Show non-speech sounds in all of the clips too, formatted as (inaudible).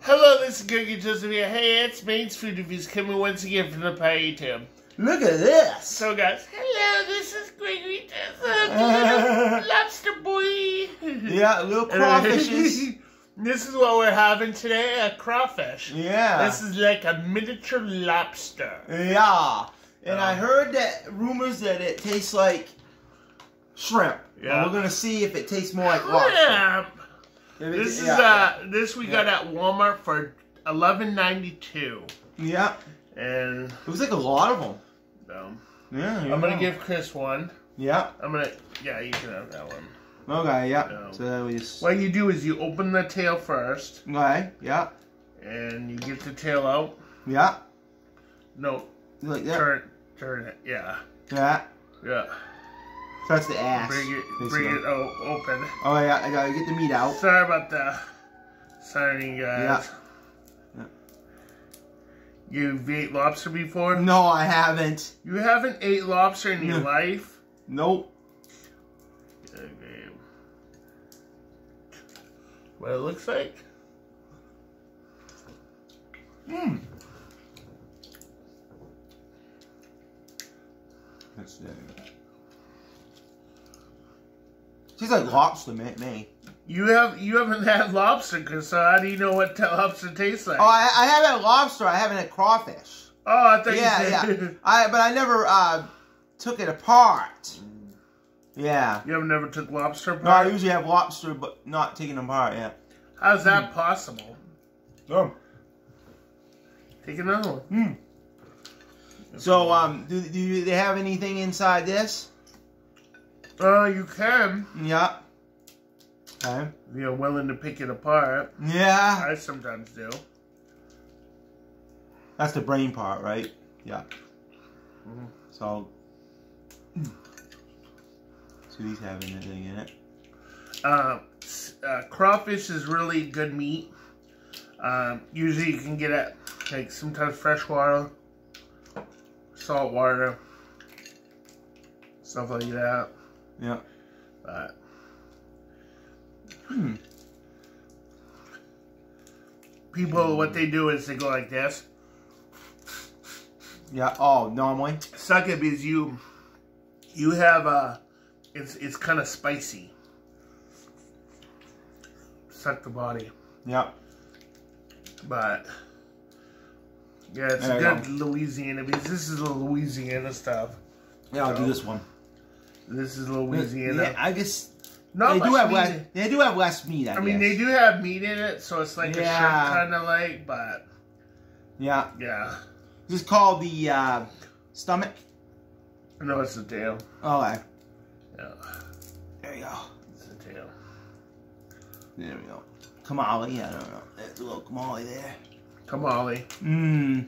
Hello, this is Cookie Joseph here. Hey, it's Maine's Food Reviews coming once again from the Pie YouTube. Look at this. So, guys, hello, this is Gregory Joseph, (laughs) lobster boy. (laughs) Yeah, little crawfishes. (laughs) this is what we're having today, a crawfish. Yeah. This is like a miniature lobster. Yeah. And I Um, heard that rumors that it tastes like shrimp. Yeah. And we're gonna see if it tastes more like lobster. Yeah. This is uh this we got at Walmart for eleven ninety two, Yeah. and It was like a lot of them. um, Yeah. I'm gonna give Chris one. Yeah. I'm gonna yeah you can have that one. Okay. Yeah. No. So that was. What you do is you open the tail first, Okay. Yeah. and you get the tail out. Yeah. No, Like that. turn turn it. Yeah, Yeah. yeah. So that's the ass. Bring it basically. bring it o- open. Oh yeah. I gotta get the meat out. Sorry about the signing, guys. Yeah. You've ate lobster before? No, I haven't. You haven't ate lobster in your life? Nope. Okay. What it looks like? Mmm. That's it. Tastes like lobster, me. me. You have you haven't had lobster, so how do you know what lobster tastes like? Oh, I, I have had lobster. I haven't had crawfish. Oh, I thought Yeah, you yeah. (laughs) I but I never uh, took it apart. Yeah. you have never took lobster apart. No, I usually have lobster, but not taking them apart. Yeah. How's that possible? Oh. Take another one. Hmm. So, um, do, do they have anything inside this? Oh, you can Yeah. Okay. if you're willing to pick it apart. Yeah. I sometimes do. That's the brain part, right? Yeah. Mhm. So, (clears throat) so these have anything in it? Uh, uh, crawfish is really good meat. Um, usually you can get it like sometimes freshwater, salt water, stuff like that. Yeah. But Hmm. people, what they do is they go like this. Yeah. Oh, normally. Suck it because you you have a it's it's kind of spicy. Suck the body, Yeah. but yeah, it's There a you good Louisiana because this is the Louisiana stuff. Yeah, I'll do this one. This is Louisiana. Yeah, I guess Not they do have meat less. They do have less meat. I, I mean, they do have meat in it, so it's like a Yeah. shrimp kind of like, but Yeah. yeah, This is called the uh, stomach. no, it's the tail. Oh, okay. Yeah, there you go. it's the tail. There we go. Kamali, I don't know. There's a little kamali there. Tamale. Mmm.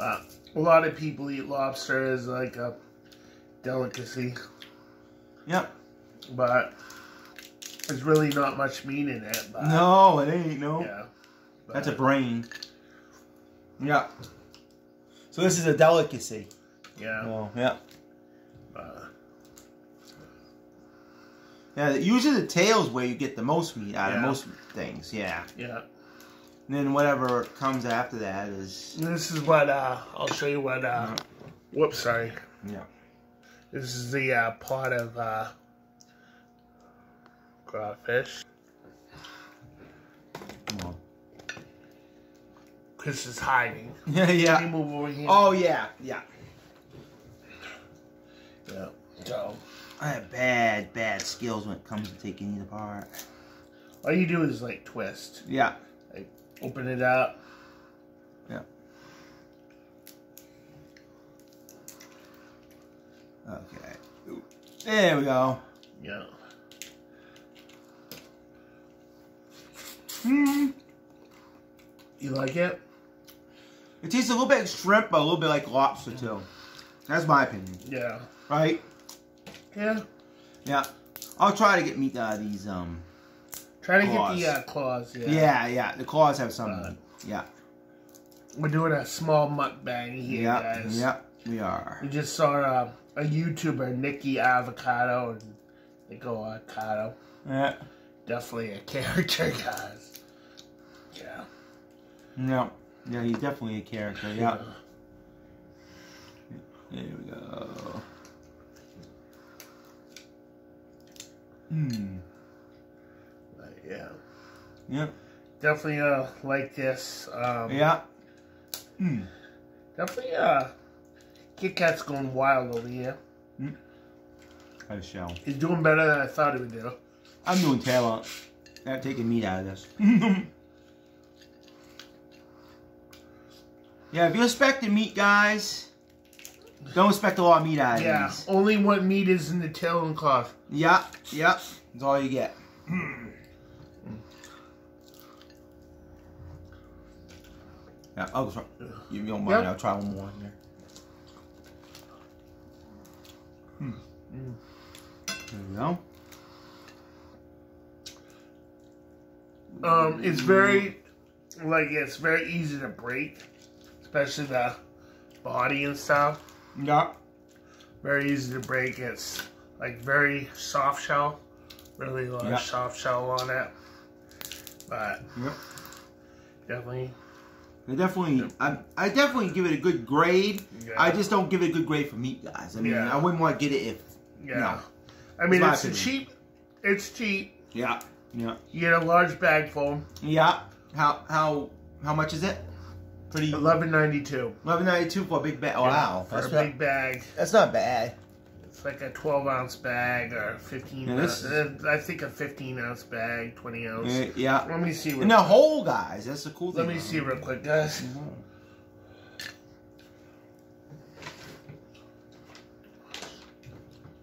Uh, a lot of people eat lobster as like a delicacy, Yep. but there's really not much meat in it. But, No, it ain't. No. Yeah. That's a brain. Yeah. So this is a delicacy. yeah. Oh, yeah. Uh, Yeah, usually the tail's where you get the most meat out of most things, yeah. yeah. And then whatever comes after that is, This is what uh, I'll show you what. Uh, whoops, sorry. yeah. This is the uh, pot of uh, crawfish. Come on. Chris is hiding. (laughs) Yeah, Can you yeah. move over here? Oh, yeah, yeah. yeah. So I have bad, bad skills when it comes to taking it apart. all you do is like twist, Yeah. like open it up. Yeah. Okay. Ooh. There we go. Yeah. Hmm. You like it? It tastes a little bit like shrimp, but a little bit like lobster, too. That's my opinion. Yeah. Right? Yeah. Yeah. I'll try to get meat out of these, um... Try to Claws. get the uh, claws. Yeah. Yeah, yeah. The claws have some. Uh, yeah. We're doing a small mukbang here, Yeah. guys. Yeah. We are. We just saw uh, a YouTuber, Nikocado Avocado, and they go avocado. Yeah. definitely a (laughs) character, guys. Yeah. Yeah. Yeah, he's definitely a character. Yeah. There we go. Hmm. Yeah. Yep. Definitely uh like this. Um, Yeah. Hmm. Definitely uh, Kit Kat's going wild over here. I shall. He's doing better than I thought he would do. I'm doing talent. I'm taking meat out of this. (laughs) yeah, if you expect the meat, guys, don't expect a lot of meat out of Yeah, these. only what meat is in the tail and cloth. Yeah, yeah. That's all you get. (clears throat) yeah, I'll try. You don't mind? Yep. I'll try one more in there. Hmm. Mm. There we go. Um, it's very, like, it's very easy to break, especially the body and stuff. Yeah. Very easy to break. It's like very soft shell, really large Yeah. soft shell on it. But Yep. definitely, I definitely, I, I definitely give it a good grade. Yeah. I just don't give it a good grade for meat, guys. I mean, Yeah. I wouldn't want to get it if. yeah. No. I mean, it's opinion. cheap. It's cheap. Yeah. Yeah. You get a large bag full, Yeah. How how how much is it? Pretty. eleven ninety two. Eleven ninety two for a big bag. Oh, wow, for that's a not, big bag. that's not bad. It's like a 12 ounce bag or 15 Yeah, ounce. this uh, I think a 15 ounce bag, 20 ounce. Yeah. yeah. Let me see. Real, And the whole guys. That's the cool thing. let me see real quick, guys.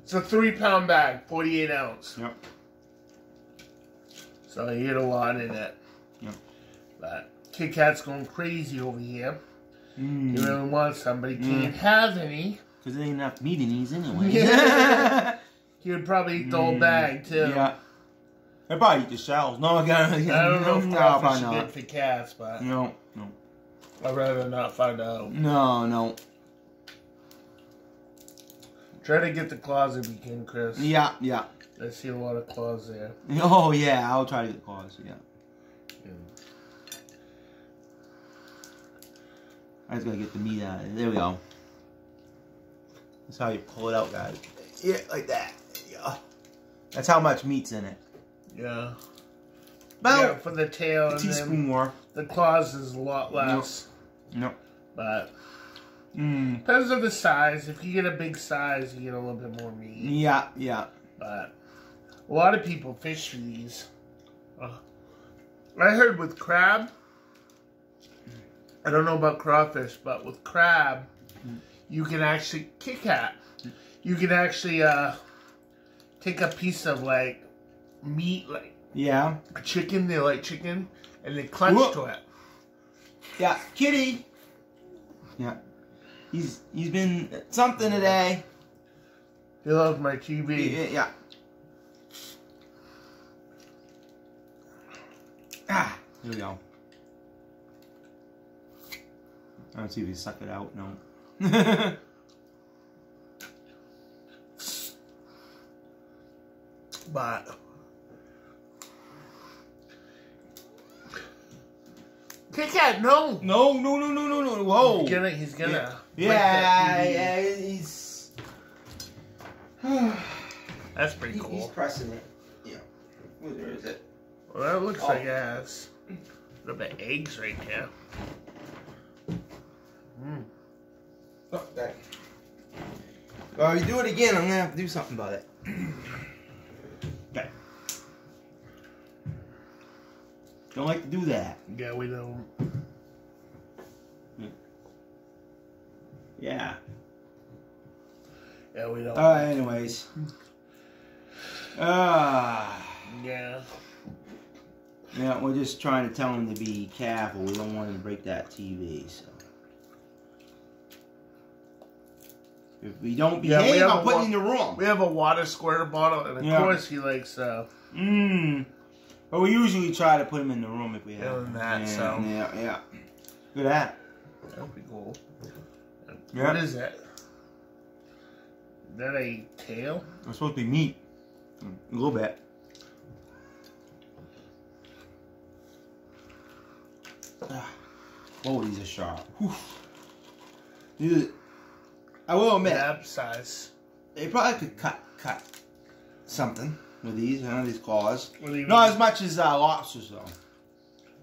It's a three pound bag, 48 ounce. Yep. So you get a lot in it. Yep. But Kit Kat's going crazy over here. Mm. He really wants some, but he can't have any. Because there ain't enough meat in these anyway. Yeah. (laughs) He would probably eat the whole Mm. bag too. yeah. They probably eat the shells. No, I got. (laughs) I don't know if no, crawfish probably is good not. for cats, but No, no, I'd rather not find out. no, no. Try to get the claws if you can, Chris. Yeah, yeah. I see a lot of claws there. Oh yeah, I'll try to get the claws. Yeah. I just gotta get the meat out of it. There we go. That's how you pull it out, guys. Yeah, like that. Yeah. That's how much meat's in it. Yeah. yeah, About for the tail a and teaspoon more. the claws is a lot less. Nope. But Mm. depends on the size. If you get a big size, you get a little bit more meat. Yeah, yeah. But a lot of people fish for these. Uh, I heard with crab. I don't know about crawfish, but with crab, you can actually kick at. You can actually uh, take a piece of like meat, like Yeah. a chicken. They like chicken, and they clench Whoa. to it. Yeah. Kitty. Yeah. He's he's been something today. He loves my TV. Yeah. yeah. Ah, here we go. I don't see if he suck it out. No. But Kit Kat, no. no, no, no, no, no, no. Whoa. He's gonna. He's gonna. Yeah, yeah, yeah, he's. (sighs) That's pretty He- He's pressing it. Yeah. Where is it? Well, that looks Oh. like it has a little bit of eggs right there. Well, you do it again, I'm gonna have to do something about it. (clears throat) okay. Don't like to do that. Yeah, we don't. Yeah. Yeah, we don't. Uh, anyways. Ah. yeah. yeah, we're just trying to tell him to be careful. We don't want him to break that TV, so. If we don't behave, yeah, I'll put you in the room. We have a water square bottle, and of yeah. course he likes uh Mmm. But we usually try to put him in the room if we have him. that. And, so yeah, yeah. Look at that. That would be cool. Yeah. What is that? Is that a tail? It's supposed to be meat. A little bit. Ah. Oh, these are sharp. Whew. These are, I will admit, Nab size. they probably could cut cut something with these. I know these claws. You Not as much as uh, lobsters though.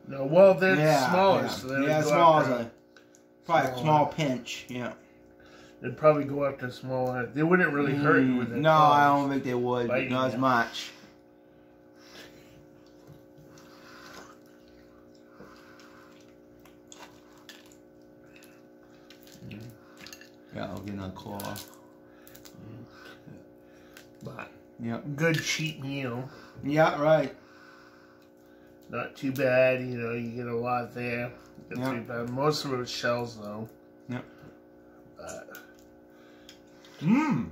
No, well, they're yeah, smaller, yeah, so yeah, small as after- a probably a small pinch. Yeah. They'd probably go after smaller. They wouldn't really hurt you with Mm, their No, I don't think they would. Biting not as much. Yeah, I'll get another claw. But Yep. good cheap meal. Yeah, right. Not too bad, you know, you get a lot there. Yeah. three pounds. Most of it was shells, though. Yep. But, Mmm.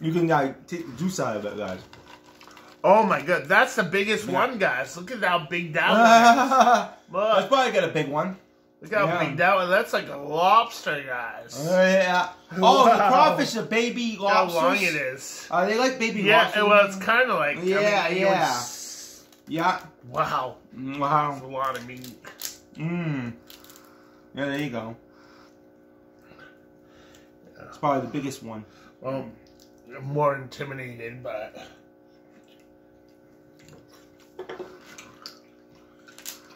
You can like take the juice out of it, guys. oh my god, that's the biggest Yeah. one, guys. Look at how big that one is. (laughs) Look, probably get a big one. Look how yeah. big that one That's like a lobster, guys. Oh yeah. Oh, the crawfish are baby lobsters. how long it is. Are they like baby Yeah, lobsters? well, it's kind of like. I mean, Yeah, you yeah. would s- Yeah. Wow, mm, that's Wow. a lot of meat. Mmm. Yeah, there you go. It's probably the biggest one. Well, I'm more intimidated, but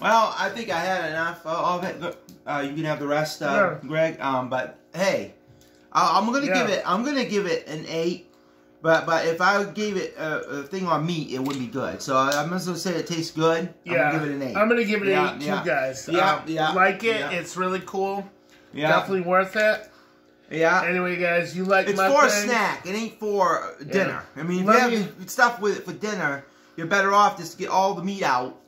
Well, I think I had enough of it. Uh, you can have the rest, uh, Yeah. Greg. Um, but hey, I, I'm gonna Yeah. give it. I'm gonna give it an eight. But but if I gave it a, a thing on meat, it wouldn't be good. So I'm just gonna say it tastes good. yeah, I'm gonna give it an eight. I'm gonna give it Yeah, eight yeah. too, guys. Yeah, Um, yeah, like it. yeah. It's really cool. yeah, Definitely worth it. yeah. Anyway, guys, you like It's my for a snack. It ain't for dinner. I mean, if you have stuff with it for dinner, you're better off just to get all the meat out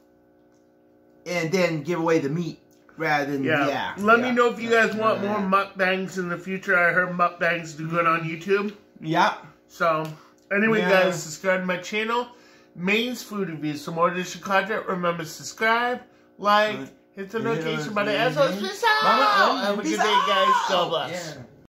and then give away the meat rather than Yeah. yeah. Let yeah. me know if you guys want Yeah. more mukbangs in the future. I heard mukbangs do good on YouTube. Yeah. So, anyway, Yeah. guys, subscribe to my channel. Maine's Food Reviews. For more additional content, remember to subscribe, like, hit the notification button. As always, peace out. Have a good day, guys. God out. bless. Yeah.